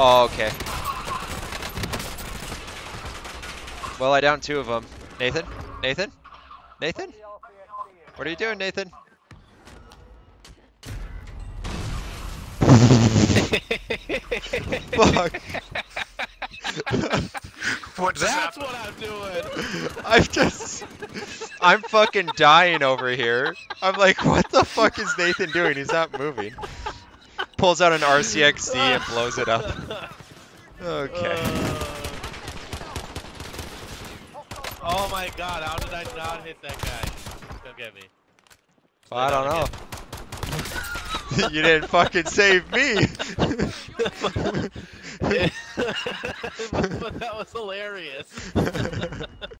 Oh, okay. Well, I downed two of them. Nathan? Nathan? Nathan? What are you doing, Nathan? Fuck. What just That's happened? what I'm doing. I'm just, I'm fucking dying over here. I'm like, what the fuck is Nathan doing? He's not moving. Pulls out an RCXD and blows it up. Okay. Uh, oh my god, how did I not hit that guy? Come get me. Well, I don't know. you didn't fucking save me. but that was hilarious.